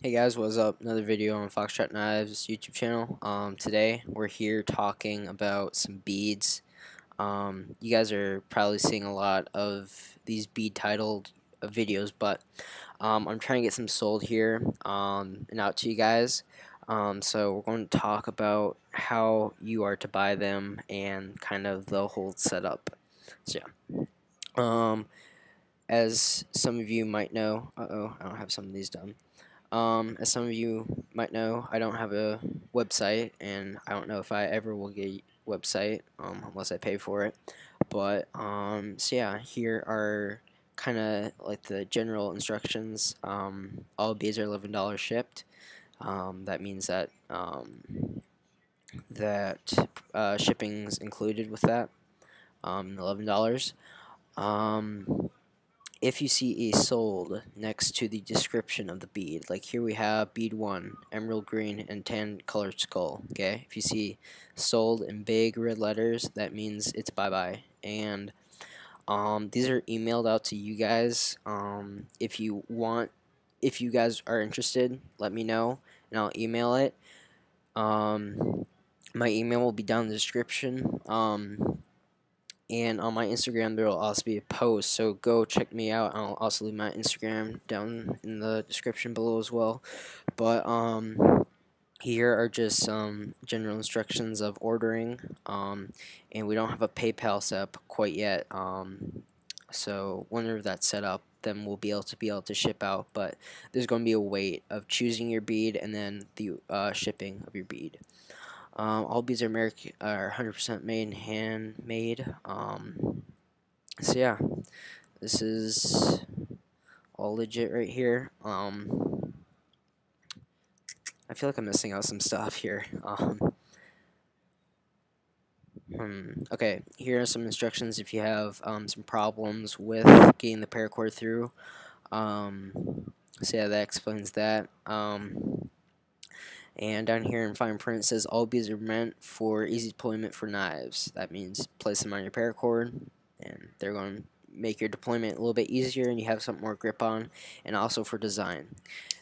Hey guys, what's up? Another video on Foxtrot Knives YouTube channel. Um, today we're here talking about some beads. Um, you guys are probably seeing a lot of these bead titled uh, videos, but um, I'm trying to get some sold here um, and out to you guys. Um, so we're going to talk about how you are to buy them and kind of the whole setup. So yeah. Um, as some of you might know, uh oh, I don't have some of these done. Um, as some of you might know, I don't have a website, and I don't know if I ever will get a website um, unless I pay for it. But um, so yeah, here are kind of like the general instructions. Um, all beads are eleven dollars shipped. Um, that means that um, that uh, shipping's included with that. eleven dollars. If you see a sold next to the description of the bead, like here we have bead 1, emerald green and tan colored skull, okay? If you see sold in big red letters, that means it's bye-bye. And um, these are emailed out to you guys. Um, if you want, if you guys are interested, let me know and I'll email it. Um, my email will be down in the description. Um, and on my Instagram there will also be a post so go check me out. I'll also leave my Instagram down in the description below as well. But um here are just some general instructions of ordering um, and we don't have a PayPal set up quite yet um, so whenever that's set up then we'll be able to be able to ship out but there's going to be a wait of choosing your bead and then the uh, shipping of your bead um, all beads are American, are 100% made and handmade. Um, so yeah, this is all legit right here. Um, I feel like I'm missing out some stuff here. Um, hmm, okay, here are some instructions if you have um, some problems with getting the paracord through. Um, so yeah, that explains that. And down here in fine print it says all beads are meant for easy deployment for knives. That means place them on your paracord and they're going to make your deployment a little bit easier and you have something more grip on and also for design.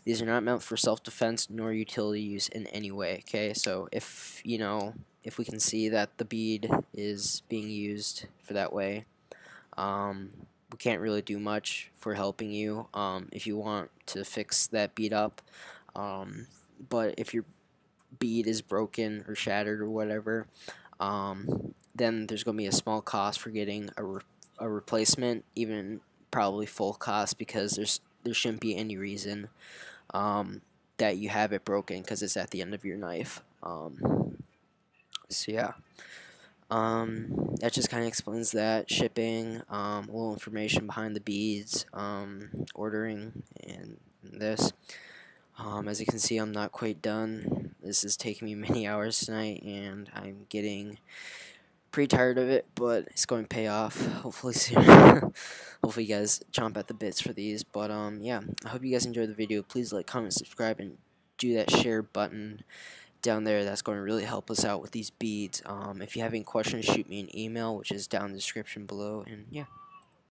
These are not meant for self-defense nor utility use in any way. Okay, so if you know if we can see that the bead is being used for that way, um, we can't really do much for helping you. Um, if you want to fix that bead up, um, but if your bead is broken or shattered or whatever, um, then there's going to be a small cost for getting a, re a replacement, even probably full cost because there's there shouldn't be any reason um, that you have it broken because it's at the end of your knife. Um, so yeah. Um, that just kind of explains that shipping, um, a little information behind the beads, um, ordering, and, and this. Um, as you can see, I'm not quite done. This is taking me many hours tonight, and I'm getting pretty tired of it, but it's going to pay off hopefully soon. hopefully you guys chomp at the bits for these. But um, yeah, I hope you guys enjoyed the video. Please like, comment, subscribe, and do that share button down there. That's going to really help us out with these beads. Um, if you have any questions, shoot me an email, which is down in the description below. And yeah.